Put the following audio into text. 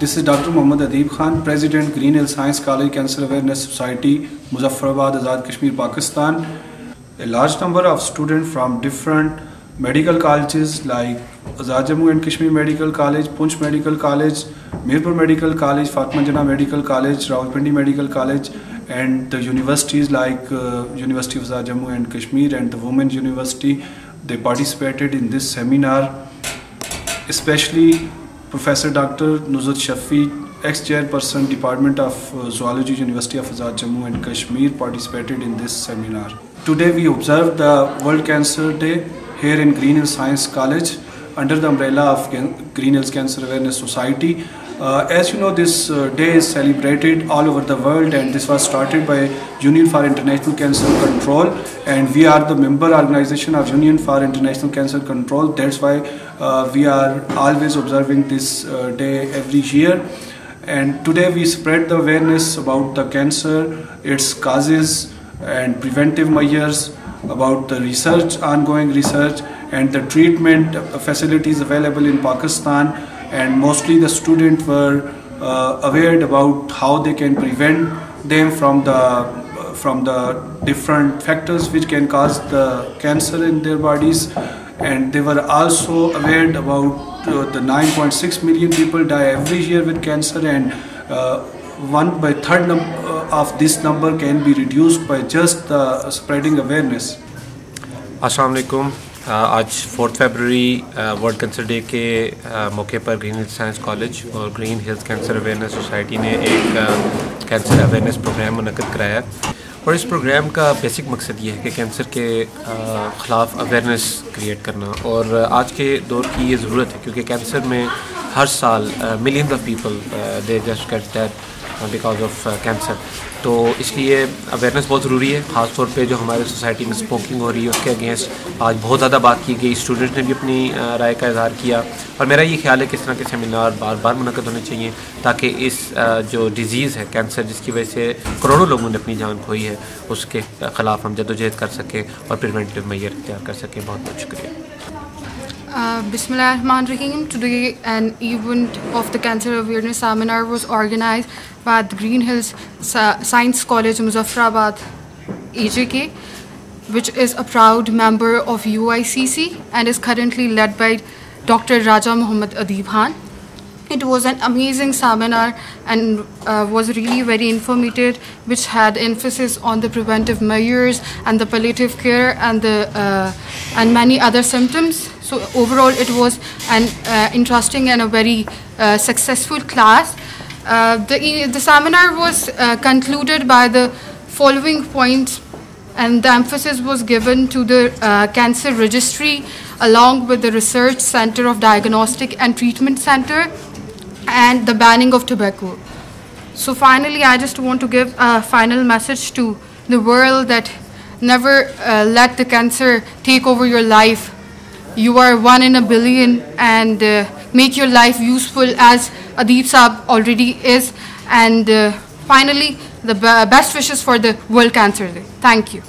This is Dr. Muhammad Adib Khan, President, Green Hill Science College Cancer Awareness Society, Muzaffarabad, Azad Kashmir, Pakistan. A large number of students from different medical colleges like Azad Jammu and Kashmir Medical College, Poonch Medical College, Mirpur Medical College, Fatima Jinnah Medical College, Rawalpindi Medical College, and the universities like uh, University of Azad Jammu and Kashmir and the Women's University, they participated in this seminar, especially Professor Dr. Nuzhat Shafi, ex-chairperson Department of uh, Zoology, University of Azad Jammu and Kashmir participated in this seminar. Today we observed the World Cancer Day here in Green Hills Science College under the umbrella of Green Hills Cancer Awareness Society. Uh, as you know, this uh, day is celebrated all over the world and this was started by Union for International Cancer Control and we are the member organization of Union for International Cancer Control. That's why uh, we are always observing this uh, day every year. And today we spread the awareness about the cancer, its causes and preventive measures, about the research, ongoing research and the treatment facilities available in Pakistan and mostly the students were uh, aware about how they can prevent them from the from the different factors which can cause the cancer in their bodies and they were also aware about uh, the 9.6 million people die every year with cancer and uh, one by third uh, of this number can be reduced by just the spreading awareness. Assalamu alaikum. आज fourth February world cancer day के मौके पर green hills science college और green hills cancer awareness society ने एक cancer awareness programme मुनद कराया। और इस प्रोग्राम का बेसिक मकसद ये है कि कैंसर के ख़िलाफ़ अवेयरनेस क्रिएट करना। और आज के दौर की ये ज़रूरत है क्योंकि कैंसर में हर साल million of people they just get that because of cancer तो इसलिए अवेयरनेस बहुत ज़रूरी है ख़ास तौर पे जो हमारे सोसाइटी में स्मोकिंग हो रही है, उसके अगेंस्ट आज बहुत ज़्यादा बात की गई। स्टूडेंट्स ने भी अपनी राय का इजहार किया। और मेरा ये ख्याल है कि इस तरह के सेमिनार बार बार मुनद होने चाहिए, ताकि इस जो डिज़ीज़ है कैंसर जिसकी वजह से करोड़ों लोगों ने अपनी जान खोई है, उसके ख़िलाफ़ हम जदोजहद कर सकें और प्रिवेंटिव मैयर तैयार कर सकें। बहुत बहुत शुक्रिया। Uh, Bismillahirrahmanirrahim. Today, an event of the Cancer Awareness Seminar was organized by the Green Hills Science College, Muzaffarabad, AJK, which is a proud member of UICC and is currently led by Dr. Raja Muhammad Adeeb Khan. It was an amazing seminar and uh, was really very informative, which had emphasis on the preventive measures and the palliative care and the uh, and many other symptoms. So overall, it was an uh, interesting and a very uh, successful class. Uh, the the seminar was uh, concluded by the following points, and the emphasis was given to the cancer registry along with the research center of diagnostic and treatment center and the banning of tobacco. So finally, I just want to give a final message to the world that never uh, let the cancer take over your life. You are one in a billion and uh, make your life useful as Adeeb Saab already is. And uh, finally, the best wishes for the World Cancer Day. Thank you.